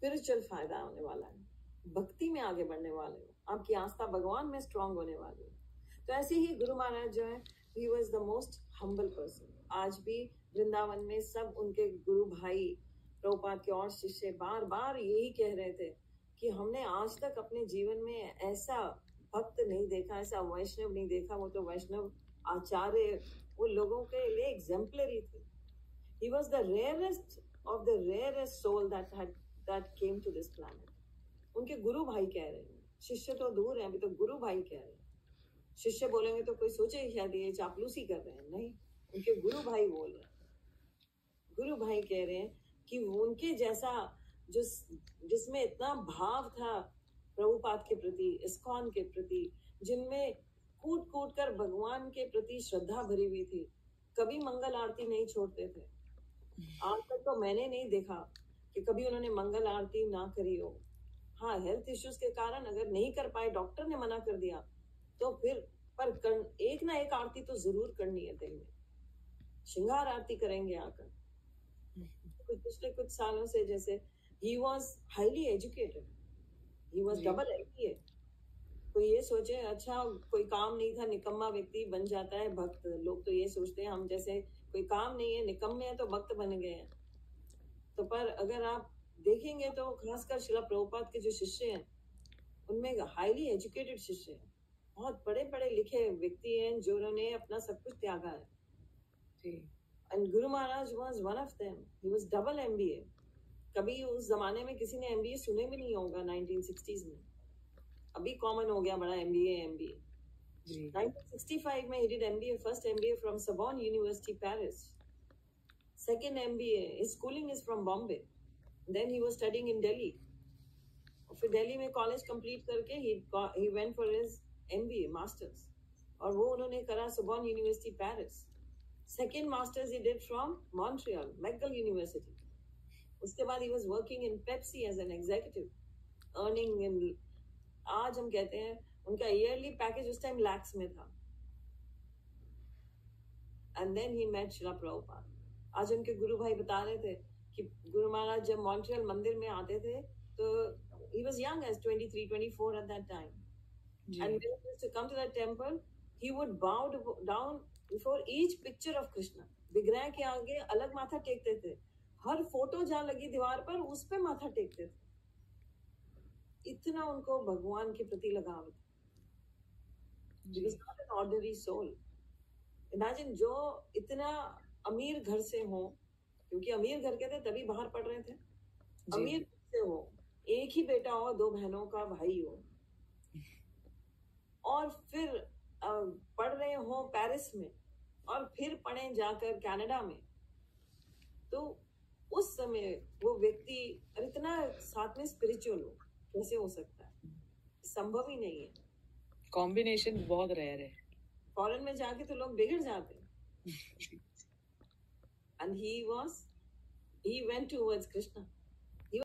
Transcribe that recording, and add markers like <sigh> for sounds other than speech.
Spiritual फ़ायदा होने वाला है। भक्ति में आगे बढ़ने वाले हो। आपकी आस्था भगवान में स्ट्रांग होने वाली है। तो ऐसे ही गुरु महाराज जो है ही was the most humble person आज भी वृंदावन में सब उनके गुरु भाई, प्रभुपाद के और शिष्य बार बार यही कह रहे थे कि हमने आज तक अपने जीवन में ऐसा भक्त नहीं देखा, ऐसा वैष्णव नहीं देखा। वो तो वैष्णव आचार्य, वो लोगों के लिए एग्जाम्पलरी थे। He was the rarest of the rarest soul that had that came to this planet. उनके गुरु भाई कह रहे हैं। शिष्य तो दूर है, अभी तो गुरु भाई कह रहे हैं। शिष्य बोलेंगे तो कोई सोचे शायद ये चापलूसी कर रहे हैं। नहीं, उनके गुरु भाई बोल रहे हैं। गुरु भाई कह रहे हैं कि उनके जैसा जो जिसमें इतना भाव था प्रभुपाद के प्रति, इस्कॉन के प्रति, जिनमें कूट कूट कर भगवान के प्रति श्रद्धा भरी हुई थी, कभी मंगल आरती नहीं छोड़ते थे। आज तक तो मैंने नहीं देखा। कि कभी उन्होंने मंगल आरती ना करी हो। हाँ हेल्थ इश्यूज़ के कारण अगर नहीं कर पाए डॉक्टर ने मना कर दिया तो फिर पर कर, एक ना एक आरती तो ज़रूर करनी है दिन में। श्रृंगार आरती करेंगे आकर। कुछ पिछले कुछ सालों से जैसे he was highly educated he was double M कोई ये सोचे अच्छा कोई काम नहीं था निकम्मा व्यक्ति बन जाता है भक्त। लोग तो ये सोचते हैं हम जैसे कोई काम नहीं है निकम्मे हैं तो भक्त बन गए हैं। तो पर अगर आप देखेंगे तो खासकर शिला प्रभुपात के जो शिष्य हैं उनमें हाईली एजुकेटेड शिष्य हैं। बहुत बड़े बड़े लिखे व्यक्ति हैं जो उन्होंने अपना सब कुछ त्यागा है। And Guru Maharaj was one of them he was double MBA कभी उस जमाने में किसी ने एम बी ए सुने भी नहीं होगा नाइनटीन में। अभी कॉमन हो गया बड़ा M B M B A 1965 में he did MBA first MBA from Sorbonne university Paris second MBA his schooling is from Bombay. Then he was studying in Delhi. फिर दिल्ली में कॉलेज कंप्लीट करके he went for his MBA masters. और वो उन्होंने करा Sorbonne university Paris second masters he did from Montreal McGill university उसके बाद he was working in Pepsi as an executive earning in आज हम कहते हैं, उनका ईयरली पैकेज उस टाइम लैक्स में था. एंड देन ही मेट शिला प्रभुपाद आज उनके गुरु भाई बता रहे थे कि गुरु महाराज जब मॉन्ट्रियल मंदिर में आते थे तो he was young age twenty three twenty four at that time and to come to that temple he would bow down before each picture of Krishna विग्रह के आगे अलग माथा टेकते थे हर फ़ोटो जहाँ लगी दीवार पर उस पर माथा टेकते थे इतना उनको भगवान के प्रति लगाव था ऑर्डरी सोल इमेजिन जो। इतना अमीर घर से हो क्योंकि अमीर घर के थे तभी बाहर पढ़ रहे थे। अमीर घर से हो एक ही बेटा हो दो बहनों का भाई हो। और फिर पढ़ रहे हो पेरिस में और फिर पढ़े जाकर कनाडा में तो उस समय वो व्यक्ति इतना साथ में स्पिरिचुअल हो कैसे हो सकता है? संभव ही नहीं है। कॉम्बिनेशन बहुत रेयर है। फॉरेन में जाके तो लोग बिगड़ जाते हैं। <laughs> And he was he went towards Krishna